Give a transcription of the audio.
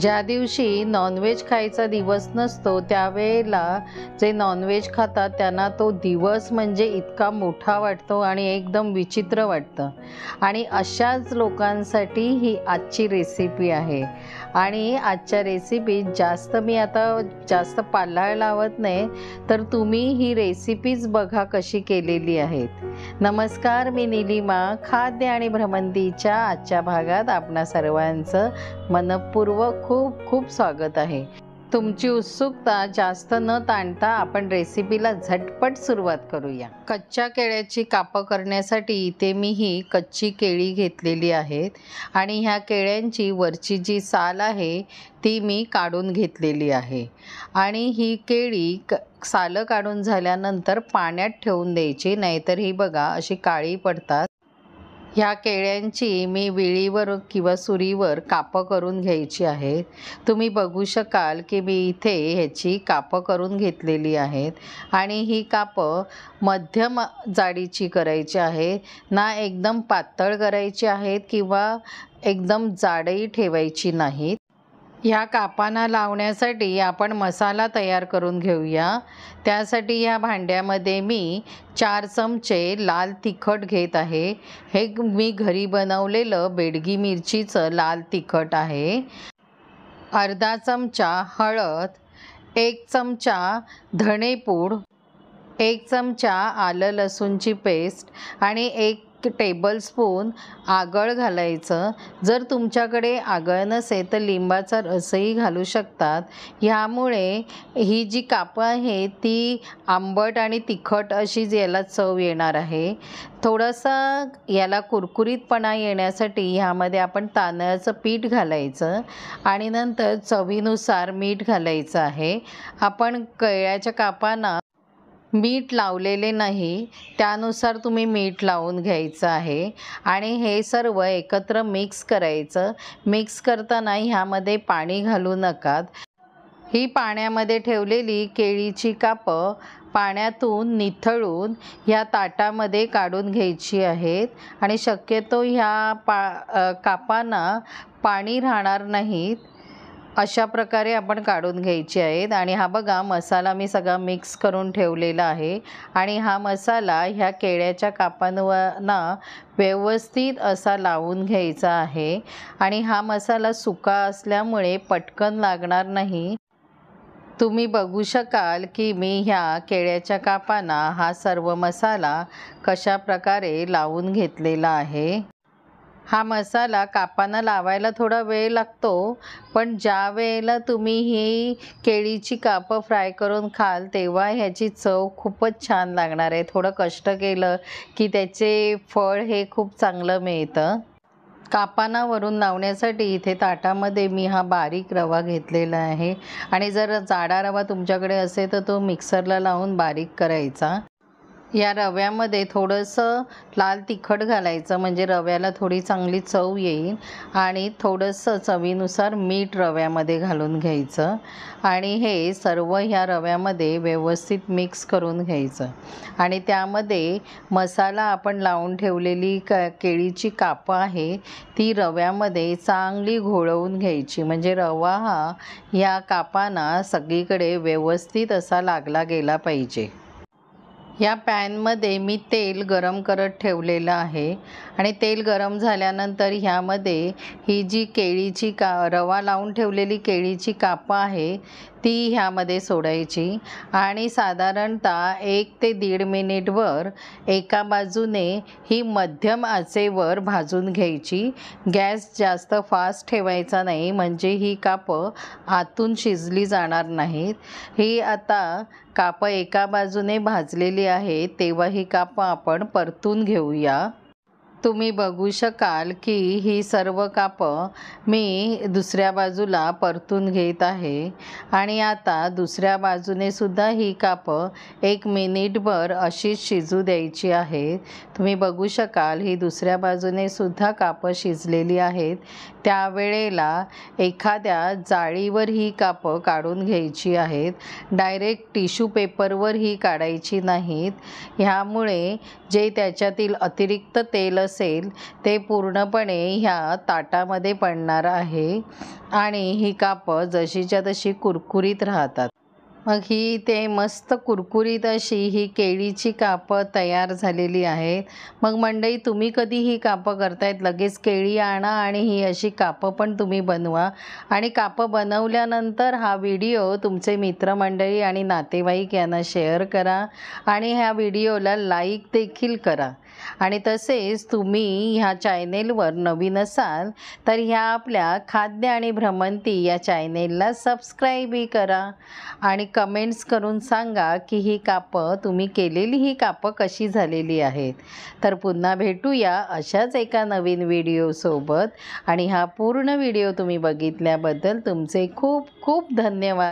ज्या दिवशी नॉनव्हेज खायचा दिवस नसतो त्यावेळेला जे नॉनव्हेज खातात त्यांना तो दिवस म्हणजे इतका मोठा वाटतो आणि एकदम विचित्र वाटतं. आणि अशाच लोकांसाठी ही आजची रेसिपी आहे. आणि आजच्या रेसिपीत जास्त मी आता जास्त पाल्हाळ लावत नाही तर तुम्ही ही रेसिपीज बघा कशी केलेली आहेत. नमस्कार मी निलिमा खाद्य आणि भ्रमंतीच्या आजच्या भागात आपणा सर्वांचं मनपूर्वक खूप खूप स्वागत आहे. तुमची उत्सुकता जास्त न ताणता आपण रेसिपीला झटपट सुरुवात करूया. कच्च्या केळ्याची कापं करण्यासाठी इथे मी ही कच्ची केळी घेतलेली आहेत आणि ह्या केळ्यांची वरची जी साल आहे ती मी काढून घेतलेली आहे. आणि ही केळी क सालं काढून झाल्यानंतर पाण्यात ठेवून द्यायची नाहीतर ही बघा अशी काळी पडतात. ह्या केळ्यांची मी विळीवर किंवा सुरीवर कापं करून घ्यायची आहेत तुम्ही बघू शकाल की मी इथे ह्याची कापं करून घेतलेली आहेत. आणि ही कापं मध्यम जाडीची करायची आहे. ना एकदम पातळ करायची आहेत किंवा एकदम जाडही ठेवायची नाहीत. ह्या कापांना लावण्यासाठी आपण मसाला तयार करून घेऊया. त्यासाठी या भांड्यामध्ये मी चार चमचे लाल तिखट घेत आहे. हे मी घरी बनवलेलं बेडगी मिरचीचं लाल तिखट आहे. अर्धा चमचा हळद एक चमचा धणेपूड एक चमचा आलं लसूणची पेस्ट आणि एक टेबलस्पून आगळ घालायचं. जर तुमच्याकडे आगळ नसेल तर लिंबाचा रसही घालू शकतात. ह्यामुळे ही जी कापं आहे ती आंबट आणि तिखट अशी याला चव येणार आहे. थोडासा याला कुरकुरीतपणा येण्यासाठी ह्यामध्ये आपण तांदळाचं पीठ घालायचं आणि नंतर चवीनुसार मीठ घालायचं आहे. आपण केळ्याच्या कापांना मीठ लावलेले नाही त्यानुसार तुम्ही मीठ लावून घ्यायचं आहे. आणि हे सर्व एकत्र मिक्स करायचं. मिक्स करताना ह्यामध्ये पाणी घालू नकात ही पाण्यामध्ये ठेवलेली केळीची कापं पाण्यातून निथळून ह्या ताटामध्ये काढून घ्यायची आहेत. आणि शक्यतो ह्या पा कापांना पाणी राहणार नाहीत. अशा प्रकारे आपण काढून घ्यायचे आहेत. आणि हा बघा मसाला मी सगळा मिक्स करून ठेवलेला आहे. आणि हा मसाला ह्या केळ्याच्या कापांवरना व्यवस्थित असा लावून घ्यायचा आहे. आणि हा मसाला सुका असल्यामुळे पटकन लागणार नाही. तुम्ही बघू शकाल की मी ह्या केळ्याच्या कापांना हा सर्व मसाला कशा प्रकारे लावून घेतलेला आहे. हा मसाला कापांना लावायला थोडा वेळ लागतो पण ज्या वेळेला तुम्ही ही केळीची कापं फ्राय करून खाल तेव्हा ह्याची चव खूपच छान लागणार आहे. थोडं कष्ट केलं की त्याचे फळ हे खूप चांगलं मिळतं. कापानावरून लावण्यासाठी इथे ताटामध्ये मी हा बारीक रवा घेतलेला आहे. आणि जर जाडा रवा तुमच्याकडे असेल तर तो मिक्सरला लावून बारीक करायचा. या रव्यामध्ये थोडंसं लाल तिखट घालायचं म्हणजे रव्याला थोडी चांगली चव येईल. आणि थोडंसं चवीनुसार मीठ रव्यामध्ये घालून घ्यायचं. आणि हे सर्व ह्या रव्यामध्ये व्यवस्थित मिक्स करून घ्यायचं. आणि त्यामध्ये मसाला आपण लावून ठेवलेली क केळीची कापं आहे ती रव्यामध्ये चांगली घोळवून घ्यायची. म्हणजे रवा हा ह्या कापांना सगळीकडे व्यवस्थित असा लागला गेला पाहिजे. या पॅनमध्ये मी तेल गरम करत ठेवलेलं आहे. आणि तेल गरम झाल्यानंतर ह्यामध्ये ही जी केळीची का रवा लावून ठेवलेली केळीची कापं आहे ती ह्यामध्ये सोडायची. आणि साधारणतः एक ते दीड मिनिटवर एका बाजूने ही मध्यम आचेवर भाजून घ्यायची. गॅस जास्त फास्ट ठेवायचा नाही म्हणजे ही कापं आतून शिजली जाणार नाहीत. ही आता कापं एका बाजूने भाजलेली आहे तेव्हा ही कापं आपण परतून घेऊया? तुम्ही बघू शकाल की ही सर्व कापं मी दुसऱ्या बाजूला परतून घेत आहे. आणि आता दुसऱ्या बाजूने सुद्धा ही कापं एक मिनिटभर अशीच शिजू द्यायची आहेत. तुम्ही बघू शकाल ही दुसऱ्या बाजूने सुद्धा कापं शिजलेली आहेत. त्यावेळेला एखाद्या जाळीवर ही कापं काढून घ्यायची आहेत. डायरेक्ट टिश्यू पेपरवर ही काढायची नाहीत. ह्यामुळे जे त्याच्यातील अतिरिक्त तेल असेल ते पूर्णपणे ह्या ताटामध्ये पडणार आहे आणि ही कापं जशीच्या तशी कुरकुरीत राहतात. मग ही ते मस्त कुरकुरीत अशी ही केळीची कापं तयार झालेली आहेत. मग मंडई तुम्ही कधी ही कापं करतायत? लगेच केळी आणा आणि ही अशी कापं पण तुम्ही बनवा. आणि कापं बनवल्यानंतर हा व्हिडिओ तुमचे मित्रमंडळी आणि नातेवाईक यांना शेअर करा आणि ह्या व्हिडिओला लाईक देखील करा. आणि तसेच तुम्ही ह्या चॅनेलवर नवीन असाल तर ह्या आपल्या खाद्य आणि भ्रमंती या चॅनेलला सबस्क्राईबही करा. आणि कमेंट्स करून सांगा की ही कापं तुम्ही केलेली ही कापं कशी झालेली आहेत. तर पुन्हा भेटूया अशाच एका नवीन व्हिडिओसोबत आणि हा पूर्ण व्हिडिओ तुम्ही बघितल्याबद्दल तुमचे खूप खूप धन्यवाद.